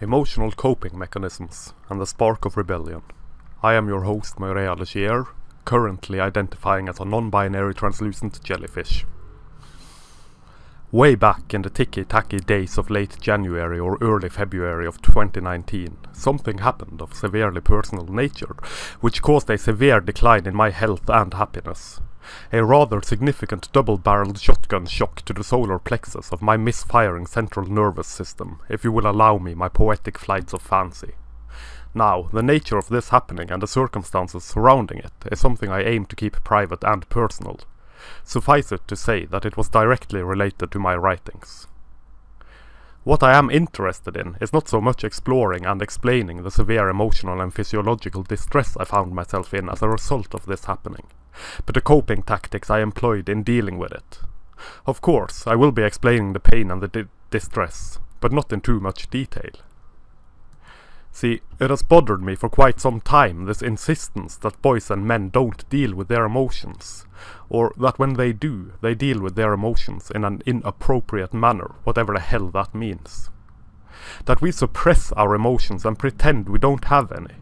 Emotional Coping Mechanisms and the Spark of Rebellion. I am your host Moiret Allegiere, currently identifying as a non-binary translucent jellyfish. Way back in the ticky-tacky days of late January or early February of 2019, something happened of severely personal nature, which caused a severe decline in my health and happiness. A rather significant double-barreled shotgun shock to the solar plexus of my misfiring central nervous system, if you will allow me my poetic flights of fancy. Now, the nature of this happening and the circumstances surrounding it is something I aim to keep private and personal. Suffice it to say that it was directly related to my writings. What I am interested in is not so much exploring and explaining the severe emotional and physiological distress I found myself in as a result of this happening, but the coping tactics I employed in dealing with it. Of course, I will be explaining the pain and the di distress, but not in too much detail. See, it has bothered me for quite some time, this insistence that boys and men don't deal with their emotions, or that when they do, they deal with their emotions in an inappropriate manner, whatever the hell that means. That we suppress our emotions and pretend we don't have any.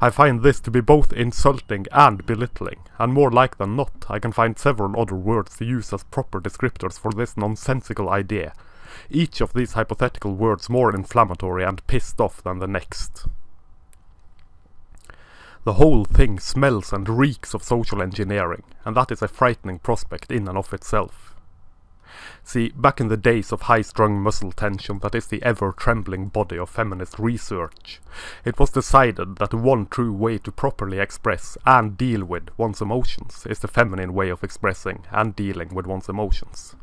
I find this to be both insulting and belittling, and more like than not, I can find several other words to use as proper descriptors for this nonsensical idea, each of these hypothetical words more inflammatory and pissed off than the next. The whole thing smells and reeks of social engineering, and that is a frightening prospect in and of itself. See, back in the days of high-strung muscle tension that is the ever-trembling body of feminist research, it was decided that the one true way to properly express and deal with one's emotions is the feminine way of expressing and dealing with one's emotions.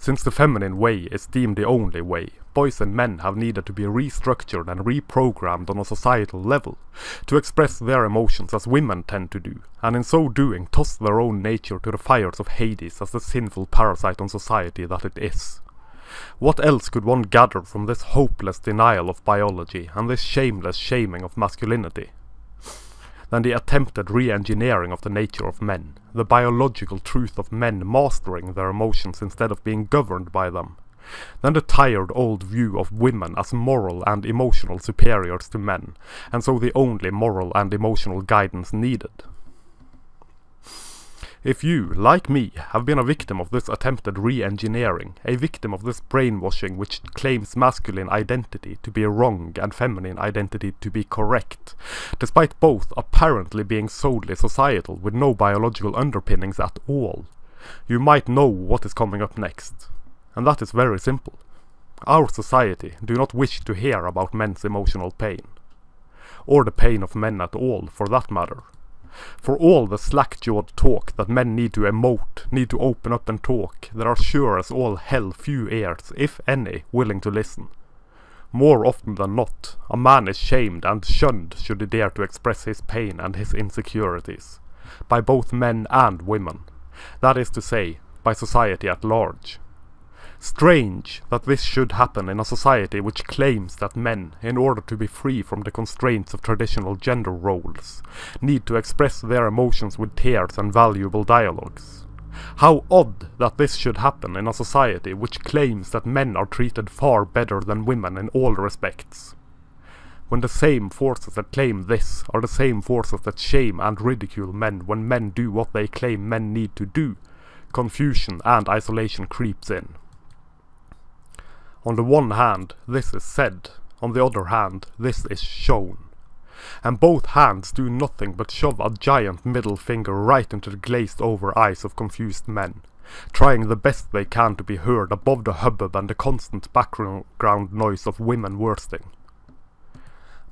Since the feminine way is deemed the only way, boys and men have needed to be restructured and reprogrammed on a societal level to express their emotions as women tend to do, and in so doing toss their own nature to the fires of Hades as the sinful parasite on society that it is. What else could one gather from this hopeless denial of biology and this shameless shaming of masculinity? Than the attempted re-engineering of the nature of men, the biological truth of men mastering their emotions instead of being governed by them, than the tired old view of women as moral and emotional superiors to men, and so the only moral and emotional guidance needed. If you, like me, have been a victim of this attempted re-engineering, a victim of this brainwashing which claims masculine identity to be wrong and feminine identity to be correct, despite both apparently being solely societal with no biological underpinnings at all, you might know what is coming up next. And that is very simple. Our society do not wish to hear about men's emotional pain. Or the pain of men at all, for that matter. For all the slack-jawed talk that men need to emote, need to open up and talk, there are sure as all hell few ears, if any, willing to listen. More often than not, a man is shamed and shunned should he dare to express his pain and his insecurities, by both men and women. That is to say, by society at large. Strange that this should happen in a society which claims that men, in order to be free from the constraints of traditional gender roles, need to express their emotions with tears and valuable dialogues. How odd that this should happen in a society which claims that men are treated far better than women in all respects. When the same forces that claim this are the same forces that shame and ridicule men when men do what they claim men need to do, confusion and isolation creeps in. On the one hand, this is said, on the other hand, this is shown. And both hands do nothing but shove a giant middle finger right into the glazed over eyes of confused men, trying the best they can to be heard above the hubbub and the constant background noise of women worsting.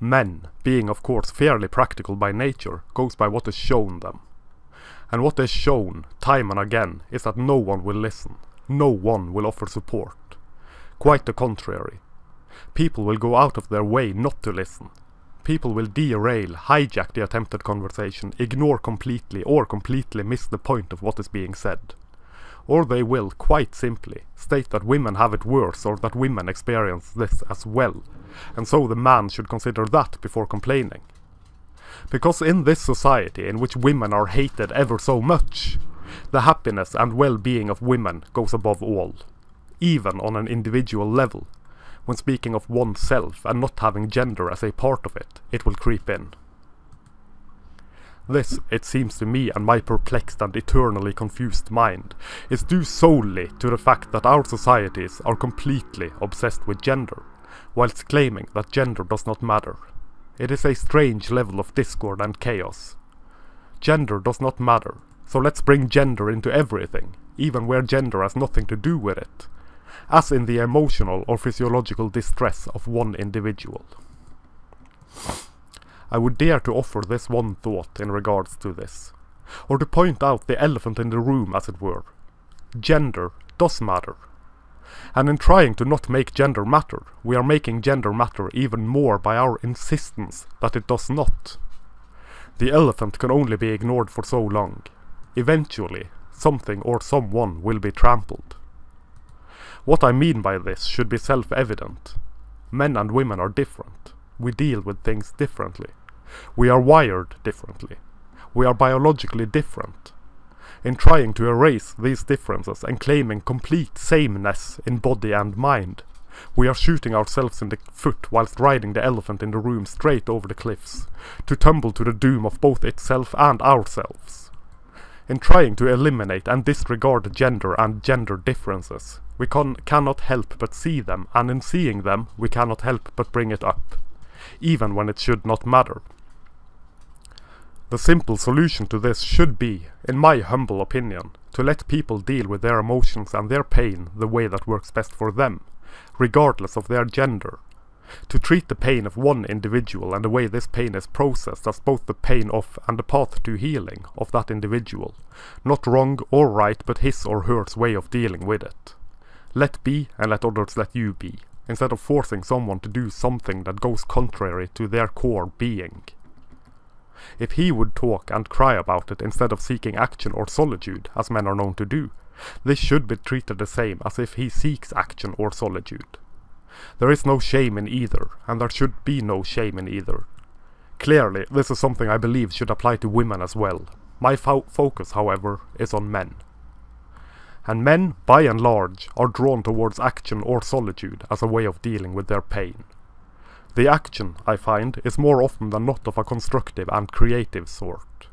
Men, being of course fairly practical by nature, goes by what is shown them. And what is shown, time and again, is that no one will listen, no one will offer support. Quite the contrary. People will go out of their way not to listen. People will derail, hijack the attempted conversation, ignore completely or completely miss the point of what is being said. Or they will, quite simply, state that women have it worse or that women experience this as well, and so the man should consider that before complaining. Because in this society in which women are hated ever so much, the happiness and well-being of women goes above all even on an individual level, when speaking of oneself and not having gender as a part of it, it will creep in. This, it seems to me and my perplexed and eternally confused mind, is due solely to the fact that our societies are completely obsessed with gender, whilst claiming that gender does not matter. It is a strange level of discord and chaos. Gender does not matter, so let's bring gender into everything, even where gender has nothing to do with it, as in the emotional or physiological distress of one individual. I would dare to offer this one thought in regards to this, or to point out the elephant in the room as it were. Gender does matter. And in trying to not make gender matter, we are making gender matter even more by our insistence that it does not. The elephant can only be ignored for so long. Eventually, something or someone will be trampled. What I mean by this should be self-evident. Men and women are different. We deal with things differently. We are wired differently. We are biologically different. In trying to erase these differences and claiming complete sameness in body and mind, we are shooting ourselves in the foot whilst riding the elephant in the room straight over the cliffs, to tumble to the doom of both itself and ourselves. In trying to eliminate and disregard gender and gender differences, we cannot help but see them, and in seeing them, we cannot help but bring it up even when it should not matter. The simple solution to this should be, in my humble opinion, to let people deal with their emotions and their pain the way that works best for them, regardless of their gender. To treat the pain of one individual and the way this pain is processed as both the pain of and the path to healing of that individual. Not wrong or right, but his or hers way of dealing with it. Let be and let others let you be instead of forcing someone to do something that goes contrary to their core being. If he would talk and cry about it instead of seeking action or solitude, as men are known to do, this should be treated the same as if he seeks action or solitude. There is no shame in either, and there should be no shame in either. Clearly, this is something I believe should apply to women as well. My fo focus, however, is on men and men, by and large, are drawn towards action or solitude as a way of dealing with their pain. The action, I find, is more often than not of a constructive and creative sort.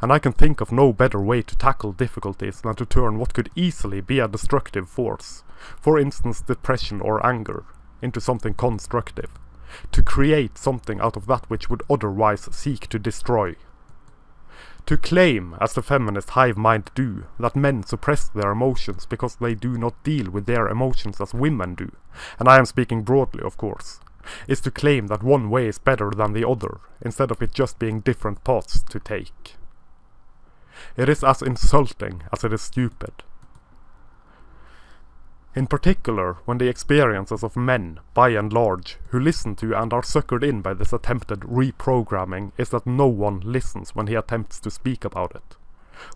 And I can think of no better way to tackle difficulties than to turn what could easily be a destructive force, for instance depression or anger, into something constructive. To create something out of that which would otherwise seek to destroy to claim, as the feminist hive mind do, that men suppress their emotions because they do not deal with their emotions as women do, and I am speaking broadly of course, is to claim that one way is better than the other, instead of it just being different paths to take. It is as insulting as it is stupid. In particular, when the experiences of men, by and large, who listen to and are suckered in by this attempted reprogramming is that no one listens when he attempts to speak about it,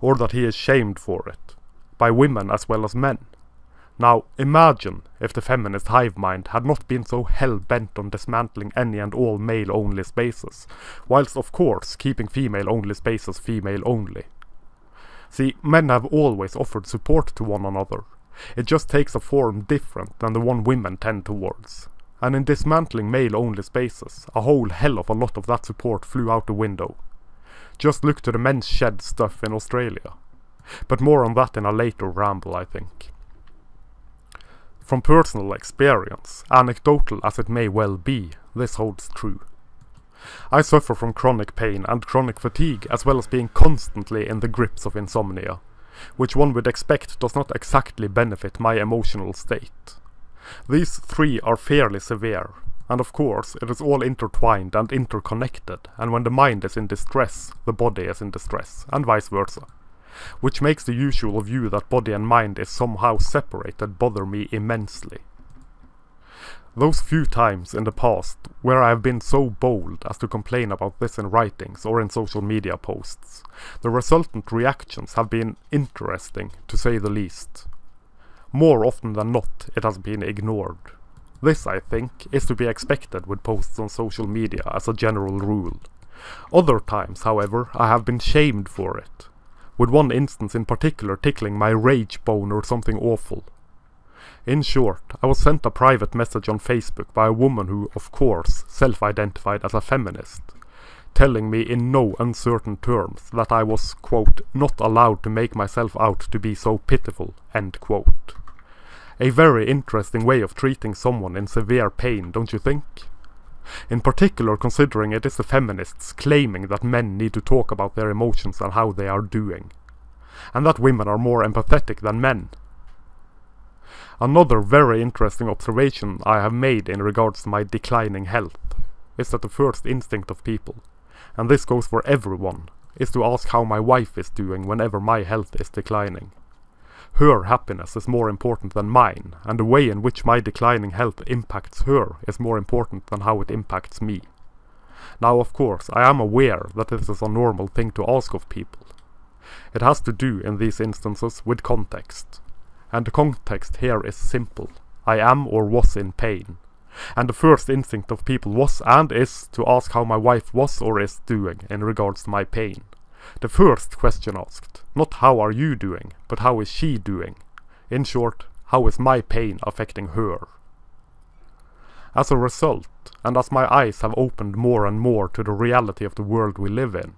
or that he is shamed for it, by women as well as men. Now, imagine if the feminist hive mind had not been so hell-bent on dismantling any and all male-only spaces, whilst of course keeping female-only spaces female-only. See, men have always offered support to one another, it just takes a form different than the one women tend towards. And in dismantling male-only spaces, a whole hell of a lot of that support flew out the window. Just look to the men's shed stuff in Australia. But more on that in a later ramble, I think. From personal experience, anecdotal as it may well be, this holds true. I suffer from chronic pain and chronic fatigue as well as being constantly in the grips of insomnia which one would expect does not exactly benefit my emotional state. These three are fairly severe, and of course it is all intertwined and interconnected, and when the mind is in distress, the body is in distress, and vice versa. Which makes the usual view that body and mind is somehow separated bother me immensely. Those few times in the past where I have been so bold as to complain about this in writings or in social media posts, the resultant reactions have been interesting to say the least. More often than not it has been ignored. This, I think, is to be expected with posts on social media as a general rule. Other times, however, I have been shamed for it, with one instance in particular tickling my rage bone or something awful. In short, I was sent a private message on Facebook by a woman who, of course, self-identified as a feminist, telling me in no uncertain terms that I was, quote, not allowed to make myself out to be so pitiful, end quote. A very interesting way of treating someone in severe pain, don't you think? In particular considering it is the feminists claiming that men need to talk about their emotions and how they are doing. And that women are more empathetic than men. Another very interesting observation I have made in regards to my declining health is that the first instinct of people, and this goes for everyone, is to ask how my wife is doing whenever my health is declining. Her happiness is more important than mine, and the way in which my declining health impacts her is more important than how it impacts me. Now of course, I am aware that this is a normal thing to ask of people. It has to do in these instances with context. And the context here is simple. I am or was in pain. And the first instinct of people was and is to ask how my wife was or is doing in regards to my pain. The first question asked, not how are you doing, but how is she doing? In short, how is my pain affecting her? As a result, and as my eyes have opened more and more to the reality of the world we live in,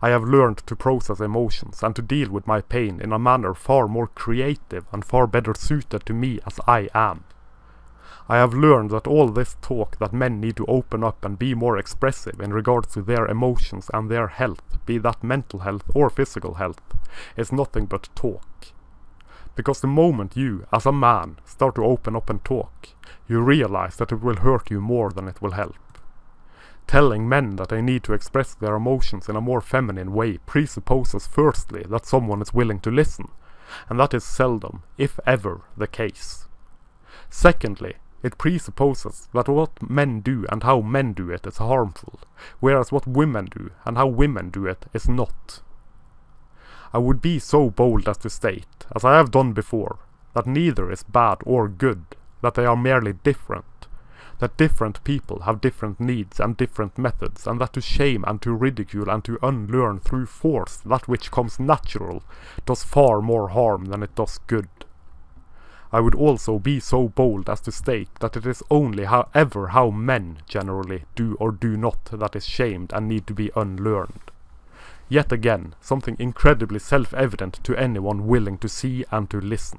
I have learned to process emotions and to deal with my pain in a manner far more creative and far better suited to me as I am. I have learned that all this talk that men need to open up and be more expressive in regards to their emotions and their health, be that mental health or physical health, is nothing but talk. Because the moment you, as a man, start to open up and talk, you realize that it will hurt you more than it will help. Telling men that they need to express their emotions in a more feminine way presupposes firstly that someone is willing to listen, and that is seldom, if ever, the case. Secondly, it presupposes that what men do and how men do it is harmful, whereas what women do and how women do it is not. I would be so bold as to state, as I have done before, that neither is bad or good, that they are merely different, that different people have different needs and different methods, and that to shame and to ridicule and to unlearn through force that which comes natural does far more harm than it does good. I would also be so bold as to state that it is only however how men generally do or do not that is shamed and need to be unlearned. Yet again, something incredibly self-evident to anyone willing to see and to listen.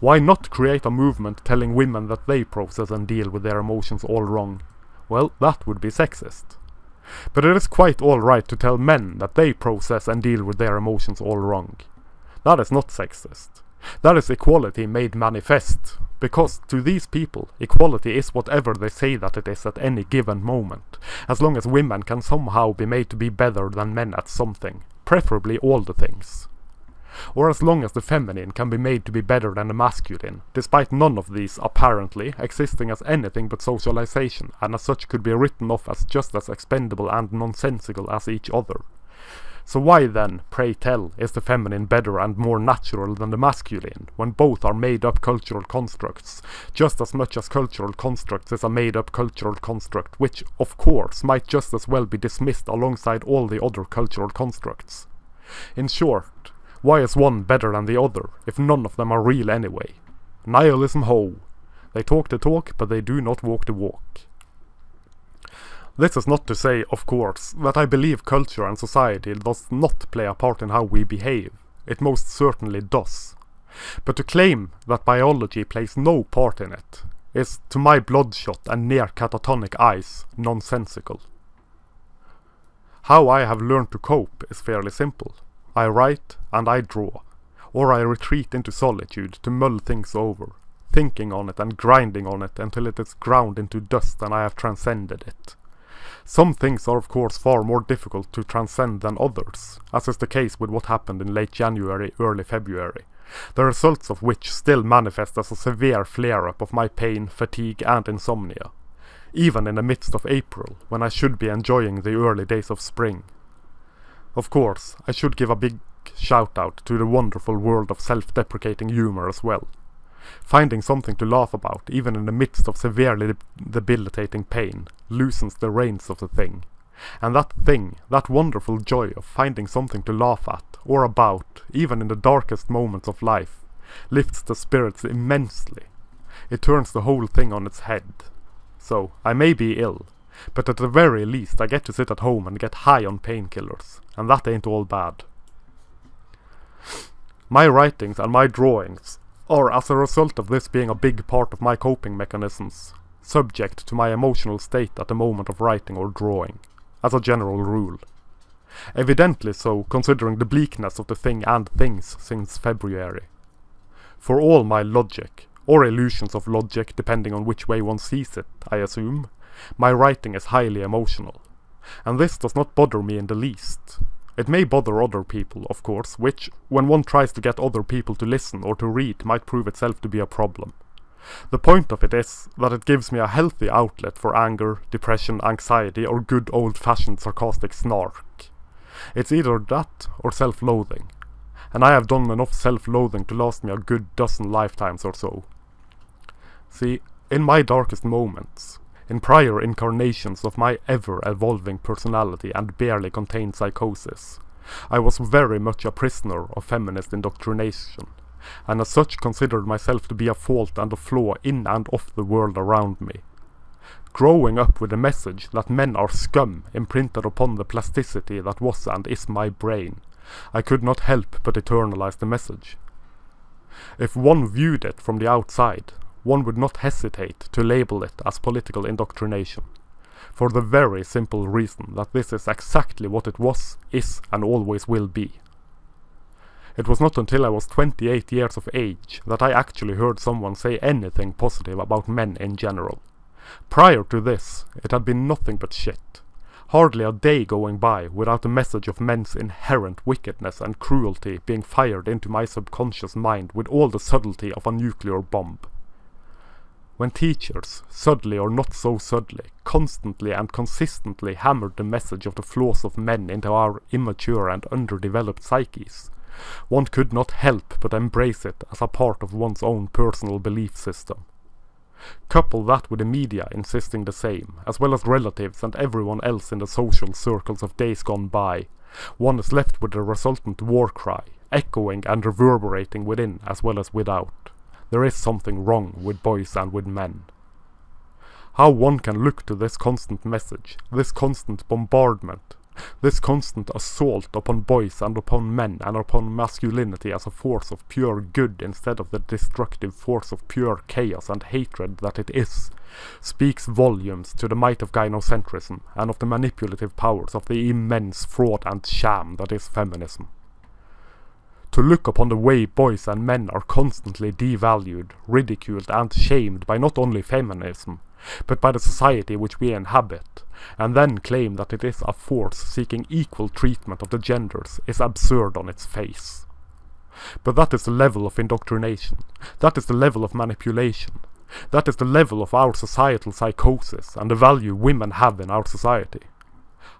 Why not create a movement telling women that they process and deal with their emotions all wrong? Well, that would be sexist. But it is quite alright to tell men that they process and deal with their emotions all wrong. That is not sexist. That is equality made manifest. Because to these people, equality is whatever they say that it is at any given moment, as long as women can somehow be made to be better than men at something, preferably all the things or as long as the feminine can be made to be better than the masculine, despite none of these, apparently, existing as anything but socialization, and as such could be written off as just as expendable and nonsensical as each other. So why then, pray tell, is the feminine better and more natural than the masculine, when both are made-up cultural constructs, just as much as cultural constructs is a made-up cultural construct, which, of course, might just as well be dismissed alongside all the other cultural constructs. In short, why is one better than the other, if none of them are real anyway? Nihilism ho! They talk the talk, but they do not walk the walk. This is not to say, of course, that I believe culture and society does not play a part in how we behave. It most certainly does. But to claim that biology plays no part in it is, to my bloodshot and near catatonic eyes, nonsensical. How I have learned to cope is fairly simple. I write and I draw, or I retreat into solitude to mull things over, thinking on it and grinding on it until it is ground into dust and I have transcended it. Some things are of course far more difficult to transcend than others, as is the case with what happened in late January, early February, the results of which still manifest as a severe flare-up of my pain, fatigue and insomnia, even in the midst of April, when I should be enjoying the early days of spring. Of course, I should give a big shout out to the wonderful world of self-deprecating humor as well. Finding something to laugh about, even in the midst of severely debilitating pain, loosens the reins of the thing. And that thing, that wonderful joy of finding something to laugh at, or about, even in the darkest moments of life, lifts the spirits immensely. It turns the whole thing on its head. So, I may be ill, but at the very least I get to sit at home and get high on painkillers, and that ain't all bad. My writings and my drawings are as a result of this being a big part of my coping mechanisms, subject to my emotional state at the moment of writing or drawing, as a general rule. Evidently so, considering the bleakness of the thing and things since February. For all my logic, or illusions of logic depending on which way one sees it, I assume, my writing is highly emotional. And this does not bother me in the least. It may bother other people, of course, which, when one tries to get other people to listen or to read, might prove itself to be a problem. The point of it is that it gives me a healthy outlet for anger, depression, anxiety, or good old-fashioned sarcastic snark. It's either that or self-loathing, and I have done enough self-loathing to last me a good dozen lifetimes or so. See, in my darkest moments, in prior incarnations of my ever-evolving personality and barely contained psychosis, I was very much a prisoner of feminist indoctrination, and as such considered myself to be a fault and a flaw in and of the world around me. Growing up with the message that men are scum imprinted upon the plasticity that was and is my brain, I could not help but eternalize the message. If one viewed it from the outside, one would not hesitate to label it as political indoctrination, for the very simple reason that this is exactly what it was, is and always will be. It was not until I was 28 years of age that I actually heard someone say anything positive about men in general. Prior to this, it had been nothing but shit. Hardly a day going by without the message of men's inherent wickedness and cruelty being fired into my subconscious mind with all the subtlety of a nuclear bomb. When teachers, subtly or not so subtly, constantly and consistently hammered the message of the flaws of men into our immature and underdeveloped psyches, one could not help but embrace it as a part of one's own personal belief system. Couple that with the media insisting the same, as well as relatives and everyone else in the social circles of days gone by, one is left with the resultant war cry, echoing and reverberating within as well as without. There is something wrong with boys and with men. How one can look to this constant message, this constant bombardment, this constant assault upon boys and upon men and upon masculinity as a force of pure good instead of the destructive force of pure chaos and hatred that it is, speaks volumes to the might of gynocentrism and of the manipulative powers of the immense fraud and sham that is feminism to look upon the way boys and men are constantly devalued, ridiculed and shamed by not only feminism, but by the society which we inhabit, and then claim that it is a force seeking equal treatment of the genders is absurd on its face. But that is the level of indoctrination, that is the level of manipulation, that is the level of our societal psychosis and the value women have in our society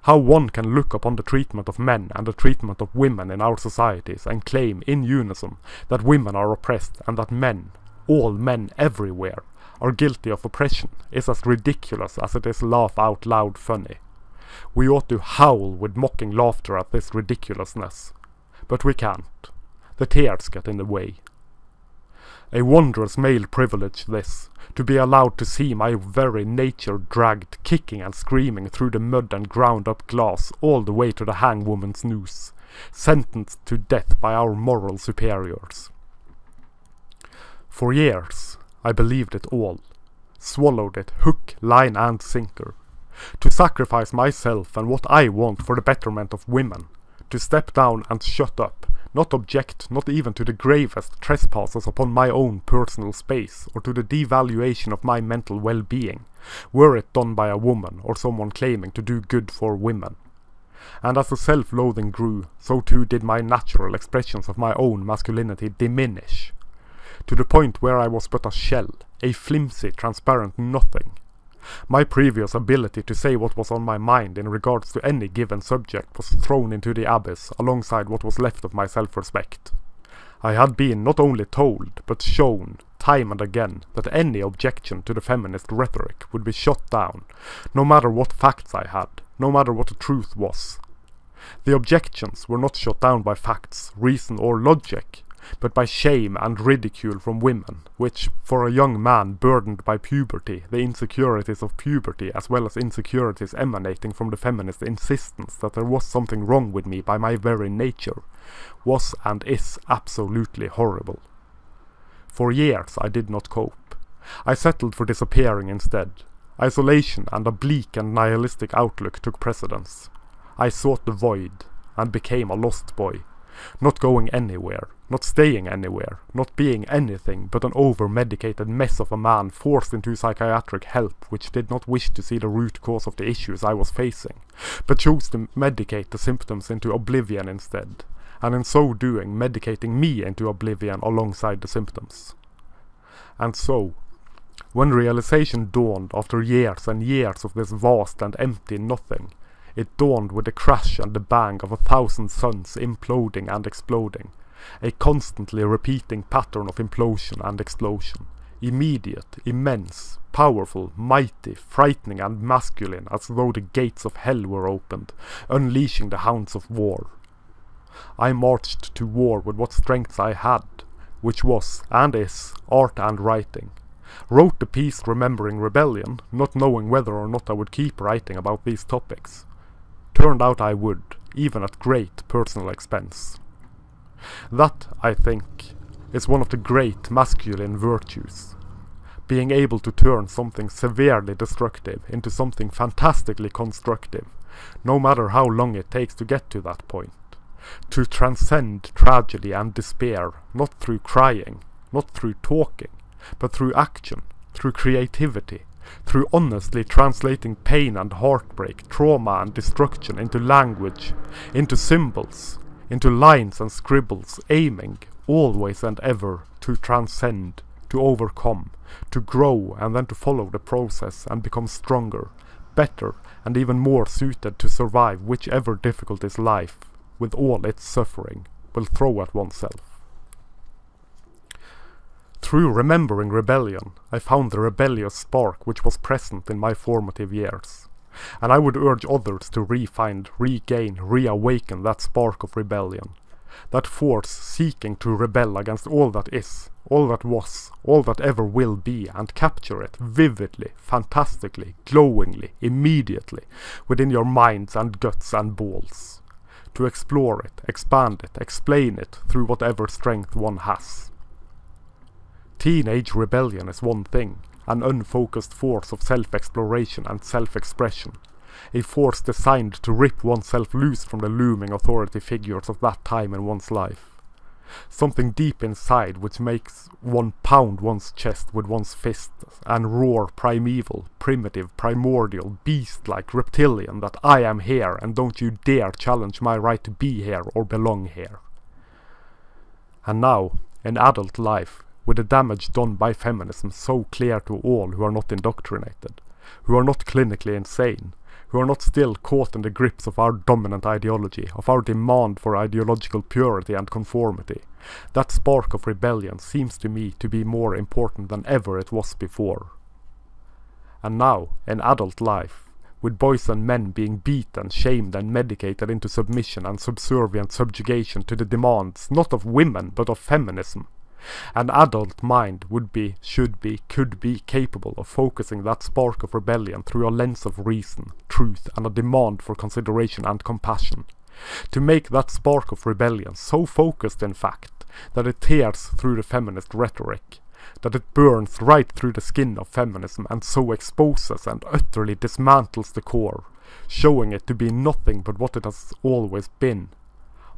how one can look upon the treatment of men and the treatment of women in our societies and claim in unison that women are oppressed and that men, all men everywhere, are guilty of oppression is as ridiculous as it is laugh out loud funny. We ought to howl with mocking laughter at this ridiculousness. But we can't. The tears get in the way. A wondrous male privilege this, to be allowed to see my very nature dragged kicking and screaming through the mud and ground up glass all the way to the hangwoman's noose, sentenced to death by our moral superiors. For years I believed it all, swallowed it hook, line and sinker, to sacrifice myself and what I want for the betterment of women, to step down and shut up, not object not even to the gravest trespasses upon my own personal space or to the devaluation of my mental well-being, were it done by a woman or someone claiming to do good for women. And as the self-loathing grew, so too did my natural expressions of my own masculinity diminish, to the point where I was but a shell, a flimsy, transparent nothing, my previous ability to say what was on my mind in regards to any given subject was thrown into the abyss alongside what was left of my self-respect. I had been not only told, but shown, time and again, that any objection to the feminist rhetoric would be shot down, no matter what facts I had, no matter what the truth was. The objections were not shot down by facts, reason or logic, but by shame and ridicule from women, which, for a young man burdened by puberty, the insecurities of puberty as well as insecurities emanating from the feminist insistence that there was something wrong with me by my very nature, was and is absolutely horrible. For years I did not cope. I settled for disappearing instead. Isolation and a bleak and nihilistic outlook took precedence. I sought the void, and became a lost boy, not going anywhere, not staying anywhere, not being anything but an over-medicated mess of a man forced into psychiatric help which did not wish to see the root cause of the issues I was facing, but chose to medicate the symptoms into oblivion instead, and in so doing medicating me into oblivion alongside the symptoms. And so, when realization dawned after years and years of this vast and empty nothing, it dawned with the crash and the bang of a thousand suns imploding and exploding, a constantly repeating pattern of implosion and explosion, immediate, immense, powerful, mighty, frightening and masculine as though the gates of hell were opened, unleashing the hounds of war. I marched to war with what strengths I had, which was, and is, art and writing. Wrote the piece remembering rebellion, not knowing whether or not I would keep writing about these topics. Turned out I would, even at great personal expense. That, I think, is one of the great masculine virtues. Being able to turn something severely destructive into something fantastically constructive, no matter how long it takes to get to that point. To transcend tragedy and despair, not through crying, not through talking, but through action, through creativity, through honestly translating pain and heartbreak, trauma and destruction into language, into symbols, into lines and scribbles, aiming, always and ever, to transcend, to overcome, to grow and then to follow the process and become stronger, better and even more suited to survive whichever difficulties life, with all its suffering, will throw at oneself. Through remembering rebellion, I found the rebellious spark which was present in my formative years. And I would urge others to re-find, regain, reawaken that spark of rebellion. That force seeking to rebel against all that is, all that was, all that ever will be, and capture it vividly, fantastically, glowingly, immediately, within your minds and guts and balls. To explore it, expand it, explain it through whatever strength one has. Teenage rebellion is one thing, an unfocused force of self-exploration and self-expression. A force designed to rip oneself loose from the looming authority figures of that time in one's life. Something deep inside which makes one pound one's chest with one's fists and roar primeval, primitive, primordial, beast-like, reptilian that I am here and don't you dare challenge my right to be here or belong here. And now, in adult life, with the damage done by feminism so clear to all who are not indoctrinated, who are not clinically insane, who are not still caught in the grips of our dominant ideology, of our demand for ideological purity and conformity. That spark of rebellion seems to me to be more important than ever it was before. And now, in adult life, with boys and men being beaten, shamed and medicated into submission and subservient subjugation to the demands not of women but of feminism, an adult mind would be, should be, could be capable of focusing that spark of rebellion through a lens of reason, truth, and a demand for consideration and compassion. To make that spark of rebellion so focused, in fact, that it tears through the feminist rhetoric, that it burns right through the skin of feminism and so exposes and utterly dismantles the core, showing it to be nothing but what it has always been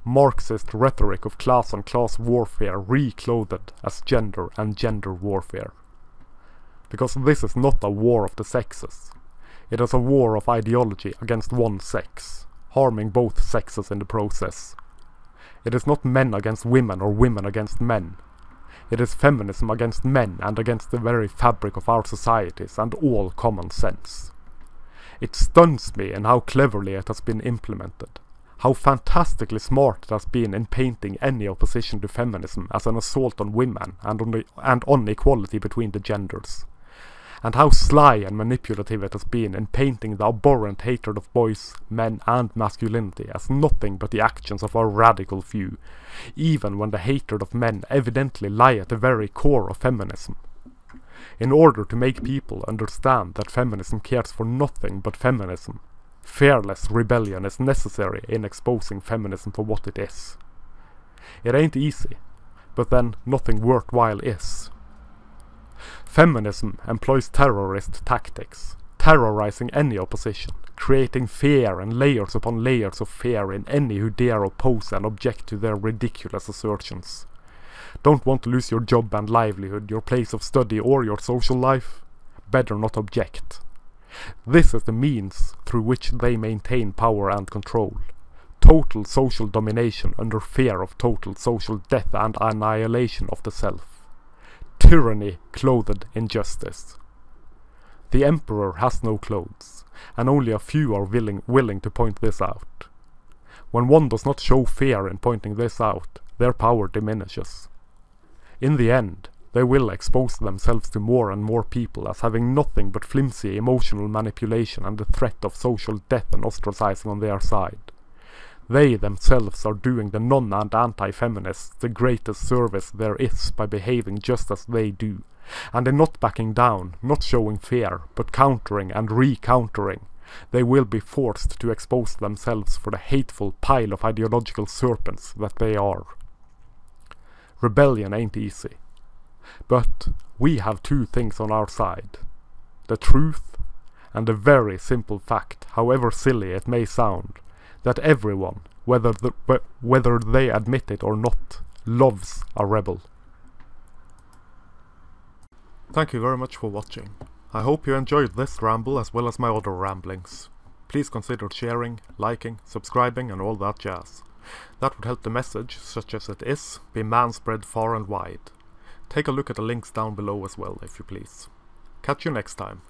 Marxist rhetoric of class on class warfare reclothed as gender and gender warfare. Because this is not a war of the sexes. It is a war of ideology against one sex, harming both sexes in the process. It is not men against women or women against men. It is feminism against men and against the very fabric of our societies and all common sense. It stuns me in how cleverly it has been implemented how fantastically smart it has been in painting any opposition to feminism as an assault on women and on, the, and on equality between the genders. and how sly and manipulative it has been in painting the abhorrent hatred of boys, men and masculinity as nothing but the actions of our radical few, even when the hatred of men evidently lie at the very core of feminism. In order to make people understand that feminism cares for nothing but feminism, fearless rebellion is necessary in exposing feminism for what it is. It ain't easy, but then nothing worthwhile is. Feminism employs terrorist tactics, terrorizing any opposition, creating fear and layers upon layers of fear in any who dare oppose and object to their ridiculous assertions. Don't want to lose your job and livelihood, your place of study or your social life? Better not object. This is the means through which they maintain power and control. Total social domination under fear of total social death and annihilation of the self. Tyranny clothed in justice. The emperor has no clothes, and only a few are willing, willing to point this out. When one does not show fear in pointing this out, their power diminishes. In the end, they will expose themselves to more and more people as having nothing but flimsy emotional manipulation and the threat of social death and ostracizing on their side. They themselves are doing the non and anti-feminists the greatest service there is by behaving just as they do, and in not backing down, not showing fear, but countering and re-countering, they will be forced to expose themselves for the hateful pile of ideological serpents that they are. Rebellion ain't easy. But we have two things on our side. The truth and the very simple fact, however silly it may sound, that everyone, whether, the, whether they admit it or not, loves a rebel. Thank you very much for watching. I hope you enjoyed this ramble as well as my other ramblings. Please consider sharing, liking, subscribing and all that jazz. That would help the message, such as it is, be manspread far and wide. Take a look at the links down below as well, if you please. Catch you next time.